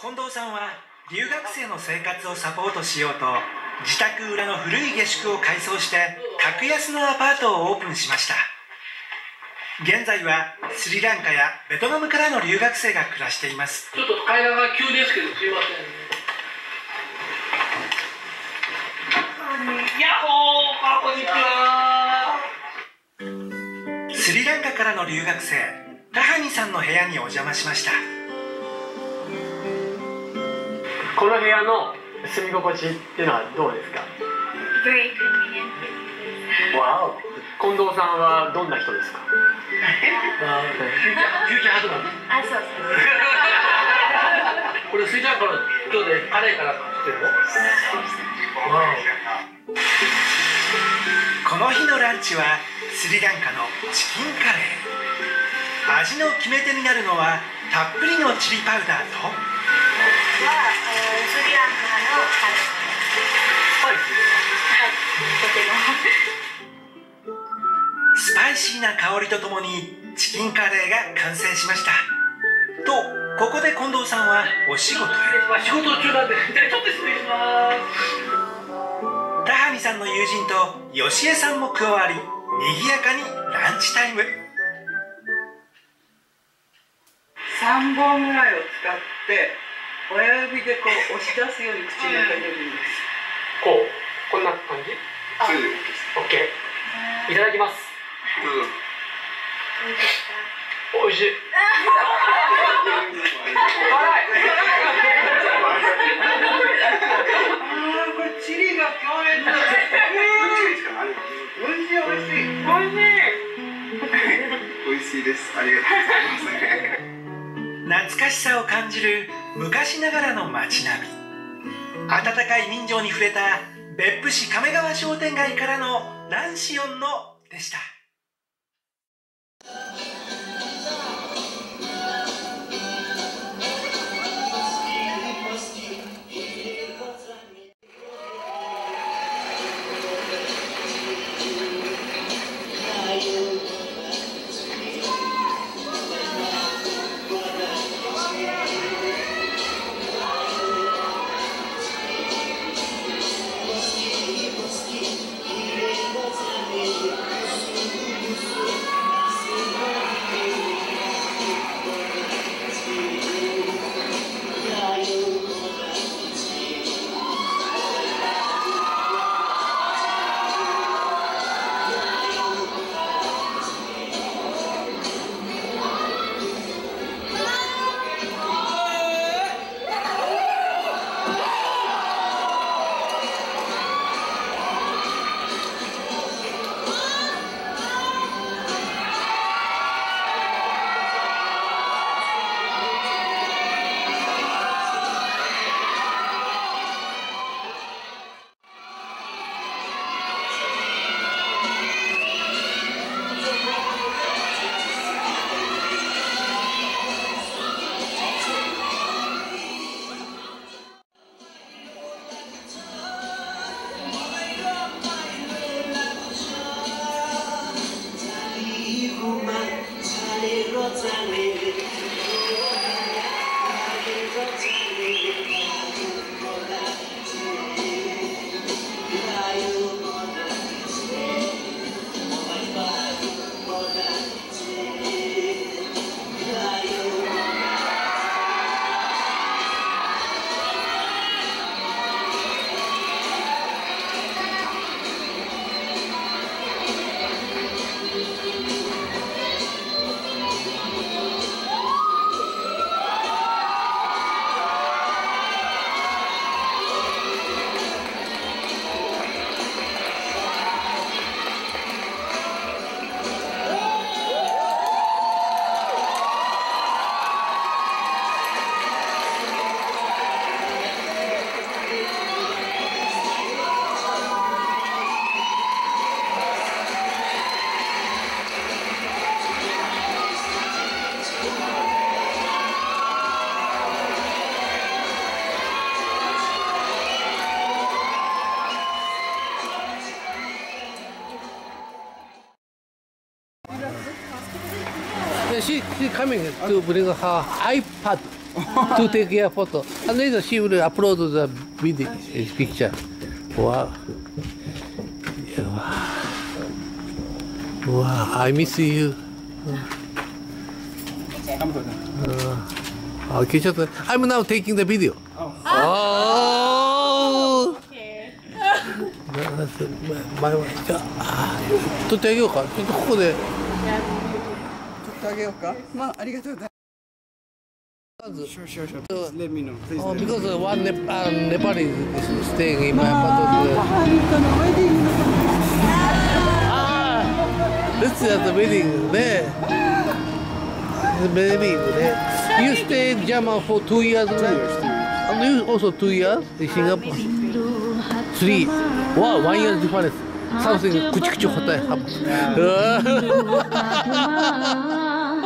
近藤さんは留学生の生活をサポートしようと自宅裏の古い下宿を改装して格安のアパートをオープンしました。現在はスリランカやベトナムからの留学生が暮らしています。ちょっと会話が急ですけどすいませんヤッホーこんにちは。スリランカからの留学生タハニさんの部屋にお邪魔しましたこの部屋の住み心地っていうのはどうですか？Very convenient. わお近藤さんはどんな人ですか？あそうそう。これスイちゃんから今日でカレーから作ってるのわこの日のランチはスリランカのチキンカレー味の決め手になるのはたっぷりのチリパウダーとスリランカのカレー。スパイシーはい、とても。スパイシーな香りとともにチキンカレーが完成しましたとここで近藤さんはお仕事へ仕事中なんでじゃちょっと失礼します田ハミさんの友人と吉江さんも加わり賑やかにランチタイム3本ぐらいを使って親指でこう押し出すように口の中に入れるんです。こうこんな感じ？それで OK いただきます。どうぞ美味しい。あーこれチリが強烈だどっちがい。いですかあれ美味しい美味しい美味しい。美味しいです。ありがとうございます。懐かしさを感じる昔ながらの街並み。温かい人情に触れた別府市亀川商店街からのランシオンのでした。Yeah, she she coming to bring her iPad to take a photo. And later she will upload the video, uh, picture. Wow. Wow. Wow, I miss you. Uh, okay, just, I'm now taking the video. Oh. Okay. 前はじゃあ撮ってあげようかちょっとここで撮ってあげようかまあありがとうございます Sure, sure, sure. Please let me know. Please Oh, let me because uh, one Nep- uh, Nepali is staying in my apartment. Ah, this is the wedding there. The wedding there. You stay in German for two years. Two years. And you also two years in Singapore. Three. Wow, one year difference. Something kuch kuch hota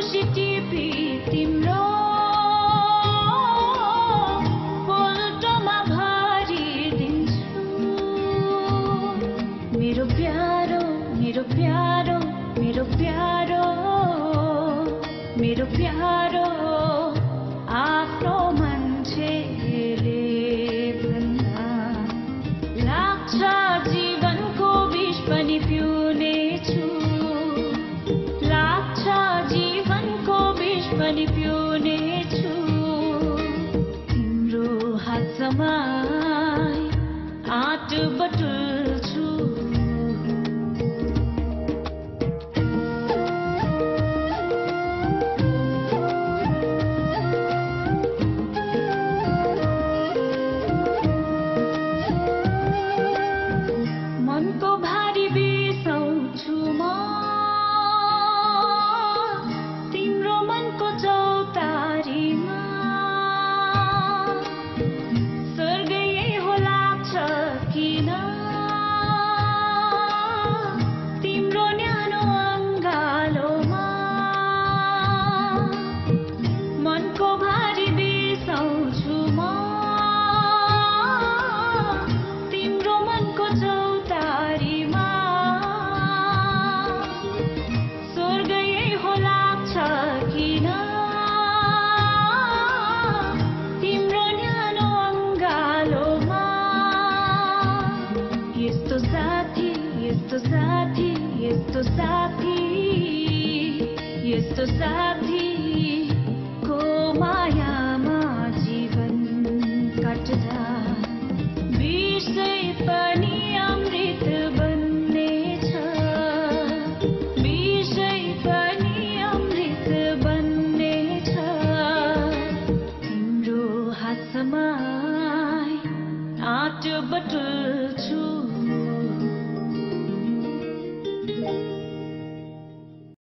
सक्दो खुसी टिपी तिम्रो esto es a y esto es a ti.